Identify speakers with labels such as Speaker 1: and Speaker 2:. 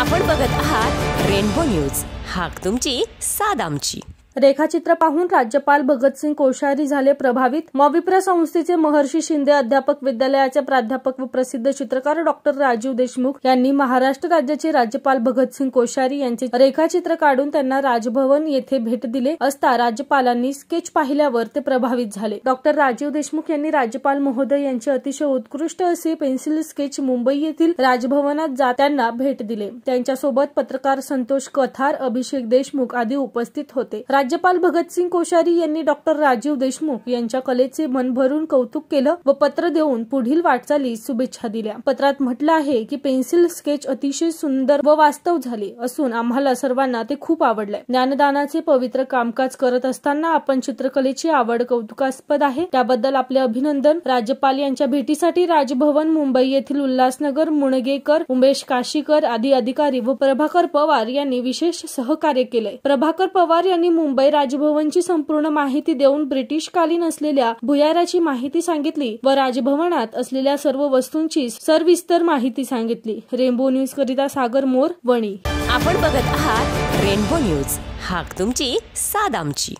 Speaker 1: आपण बघत आहात रेनबो न्यूज. हाक तुमची साद आमची.
Speaker 2: रेखाचित्र पाहून राज्यपाल भगतसिंग कोश्यारी झाले प्रभावित. मविप्र संस्थेचे महर्षी शिंदे अध्यापक विद्यालयाचे प्राध्यापक व प्रसिद्ध चित्रकार डॉक्टर राजीव देशमुख यांनी महाराष्ट्र राज्याचे राज्यपाल भगतसिंग कोश्यारी यांचे रेखाचित्र काढून त्यांना राजभवन येथे भेट दिले असता राज्यपालांनी स्केच पाहिल्यावर ते प्रभावित झाले. डॉक्टर राजीव देशमुख यांनी राज्यपाल महोदय यांचे अतिशय उत्कृष्ट असे पेन्सिल स्केच मुंबई येथील राजभवनात जात त्यांना भेट दिले. त्यांच्यासोबत पत्रकार संतोष कथार अभिषेक देशमुख आदी उपस्थित होते. राज्यपाल भगतसिंग कोश्यारी यांनी डॉक्टर राजीव देशमुख यांच्या कलेचे मन भरून कौतुक केलं व पत्र देऊन पुढील वाटचालीस शुभेच्छा दिल्या. पत्रात म्हटलं आहे की पेन्सिल स्केच अतिशय सुंदर व वास्तव झाले असून आम्हाला सर्वांना ते खूप आवडले ज्ञानदानाचे पवित्र कामकाज करत असताना आपण चित्रकलेची आवड कौतुकास्पद आहे. त्याबद्दल आपले अभिनंदन. राज्यपाल यांच्या भेटीसाठी राजभवन मुंबई येथील उल्हासनगर मुणगेकर उमेश काशीकर आदी अधिकारी व प्रभाकर पवार यांनी विशेष सहकार्य केले प्रभाकर पवार यांनी मुंबई राजभवनची संपूर्ण माहिती देऊन ब्रिटिशकालीन असलेल्या भुयाराची माहिती सांगितली व राजभवनात असलेल्या सर्व वस्तूंची सविस्तर माहिती सांगितली. रेनबो न्यूज करिता सागर मोर वणी.
Speaker 1: आपण बघत आहात रेनबो न्यूज. हाक तुमची साद आमची.